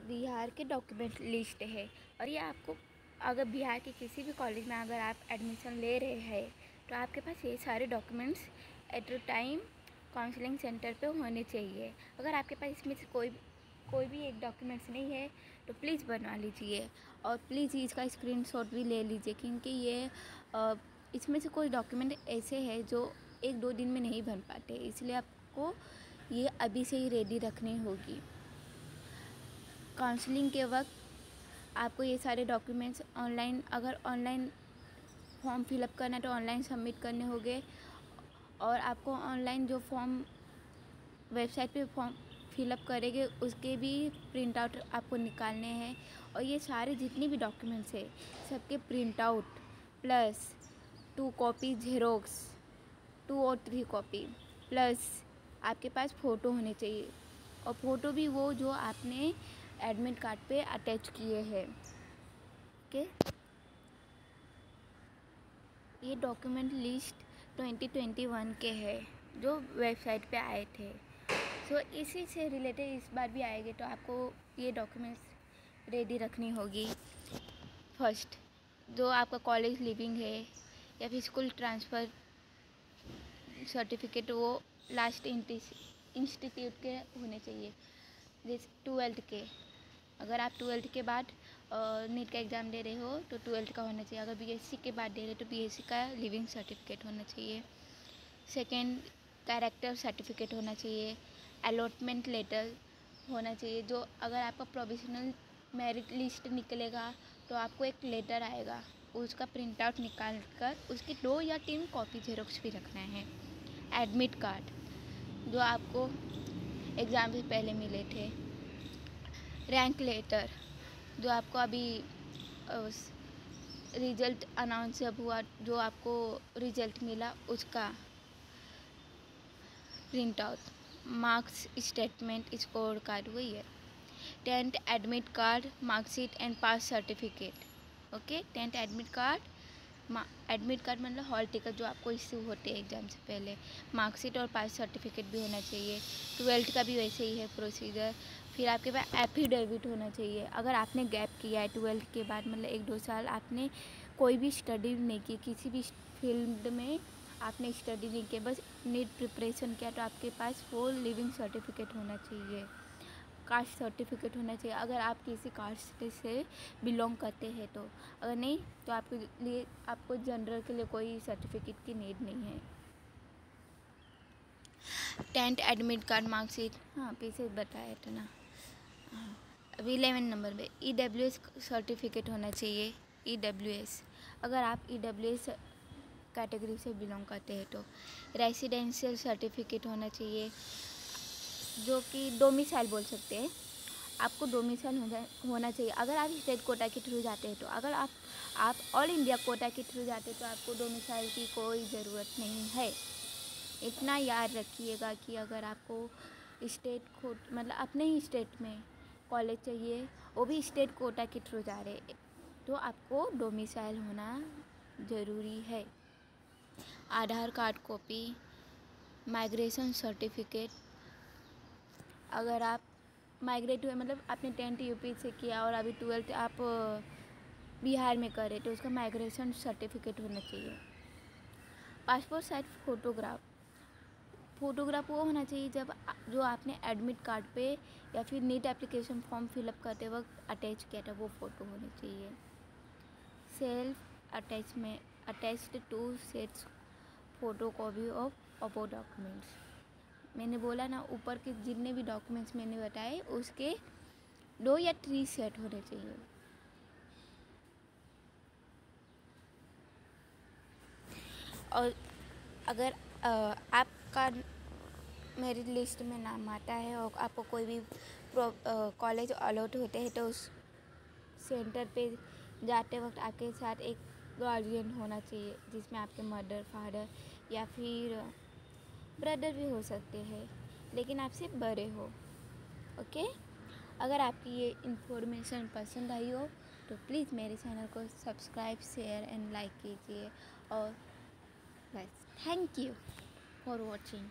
बिहार के document list है। और ये आपको, अगर बिहार के किसी भी कॉलेज में अगर आप एडमिशन ले रहे हैं तो आपके पास ये सारे documents at a time counselling centre पे होने चाहिए। अगर आपके पास इसमें से कोई कोई भी एक डॉक्यूमेंट्स नहीं है तो प्लीज़ बनवा लीजिए। और प्लीज़ इसका स्क्रीनशॉट भी ले लीजिए, क्योंकि ये इसमें से कोई डॉक्यूमेंट ऐसे है जो एक दो दिन में नहीं बन पाते। इसलिए आपको ये अभी से ही रेडी रखनी होगी। काउंसलिंग के वक्त आपको ये सारे डॉक्यूमेंट्स ऑनलाइन, अगर ऑनलाइन फॉर्म फिलअप करना है तो ऑनलाइन सबमिट करने होंगे। और आपको ऑनलाइन जो फॉर्म वेबसाइट पे फॉर्म फिलअप करेंगे, उसके भी प्रिंट आउट आपको निकालने हैं। और ये सारे जितने भी डॉक्यूमेंट्स है, सबके print out plus two copy xerox two और थ्री कॉपी प्लस आपके पास फ़ोटो होने चाहिए। और फ़ोटो भी वो जो आपने एडमिट कार्ड पे अटैच किए हैं। ओके ये डॉक्यूमेंट लिस्ट 2021 के है जो वेबसाइट पे आए थे। सो so, इसी से रिलेटेड इस बार भी आएँगे तो आपको ये डॉक्यूमेंट्स रेडी रखनी होगी। फ़र्स्ट जो आपका कॉलेज लिविंग है या फिर स्कूल ट्रांसफ़र सर्टिफिकेट वो लास्ट इंस्टीट्यूट के होने चाहिए जैसे ट्वेल्थ के। अगर आप ट्वेल्थ के बाद नीट का एग्ज़ाम दे रहे हो तो ट्वेल्थ का होना चाहिए। अगर बीएससी के बाद दे रहे हो तो बीएससी का लिविंग सर्टिफिकेट होना चाहिए। सेकेंड, कैरेक्टर सर्टिफिकेट होना चाहिए। अलॉटमेंट लेटर होना चाहिए, जो अगर आपका प्रोविजनल मेरिट लिस्ट निकलेगा तो आपको एक लेटर आएगा। उसका प्रिंट आउट निकाल कर उसकी दो या तीन कॉपी जेरोक्स भी रखना है। एडमिट कार्ड, जो आपको एग्ज़ाम से पहले मिले थे। रैंक लेटर, जो आपको अभी रिज़ल्ट अनाउंस जब हुआ, जो आपको रिज़ल्ट मिला, उसका print out marks statement score card वही है। Tenth admit card marksheet and pass certificate okay tenth admit card admit card मतलब हॉल टिकट जो आपको इश्यू होते हैं एग्ज़ाम से पहले। मार्कशीट और पास सर्टिफिकेट भी होना चाहिए। ट्वेल्थ का भी वैसे ही है प्रोसीजर फिर आपके पास एफिडेविट होना चाहिए। अगर आपने गैप किया है ट्वेल्थ के बाद मतलब एक दो साल आपने कोई भी स्टडी नहीं की किसी भी फ़ील्ड में आपने स्टडी नहीं किया बस नीट प्रिपरेशन किया तो आपके पास वो लिविंग सर्टिफिकेट होना चाहिए। कास्ट सर्टिफिकेट होना चाहिए। अगर आप किसी कास्ट से बिलोंग करते हैं तो। अगर नहीं तो आपके लिए आपको जनरल के लिए कोई सर्टिफिकेट की नीड नहीं है। टेंथ एडमिट कार्ड मार्कशीट हाँ पीछे बताया था ना। अभी इलेवन नंबर पे ई डब्ल्यू एस सर्टिफिकेट होना चाहिए ई डब्ल्यू एस अगर आप ई डब्ल्यू एस कैटेगरी से बिलोंग करते हैं तो रेसिडेंशियल सर्टिफिकेट होना चाहिए, जो कि डोमिसाइल बोल सकते हैं। आपको डोमिसाइल होना चाहिए। अगर आप स्टेट कोटा के थ्रू जाते हैं तो अगर आप आप ऑल इंडिया कोटा के थ्रू जाते हैं तो आपको डोमिसाइल की कोई ज़रूरत नहीं है। इतना याद रखिएगा कि अगर आपको स्टेट को मतलब अपने ही स्टेट में कॉलेज चाहिए, वो भी स्टेट कोटा के थ्रू जा रहे। तो आपको डोमिसाइल होना ज़रूरी है। Aadhaar card copy migration certificate अगर आप माइग्रेट हुए मतलब आपने टेंथ यूपी से किया और अभी ट्वेल्थ आप बिहार में करें तो उसका माइग्रेशन सर्टिफिकेट होना चाहिए। पासपोर्ट साइज़ फ़ोटोग्राफ फ़ोटोग्राफ वो होना चाहिए जब जो आपने एडमिट कार्ड पे या फिर नीट एप्लीकेशन फॉर्म फिलअप करते वक्त अटैच किया था, वो फ़ोटो होनी चाहिए। Self attachment attached two sets photo copy of above documents मैंने बोला ना, ऊपर के जितने भी डॉक्यूमेंट्स मैंने बताए, उसके दो या थ्री सेट होने चाहिए। और अगर आपका मेरिट लिस्ट में नाम आता है और आपको कोई भी कॉलेज अलॉट होते हैं तो उस सेंटर पे जाते वक्त आपके साथ एक गार्जियन होना चाहिए, जिसमें आपके मदर फादर या फिर ब्रदर भी हो सकते हैं, लेकिन आपसे बड़े हो ओके अगर आपकी ये इन्फॉर्मेशन पसंद आई हो तो प्लीज़ मेरे चैनल को सब्सक्राइब शेयर एंड लाइक कीजिए और बस थैंक यू फॉर वॉचिंग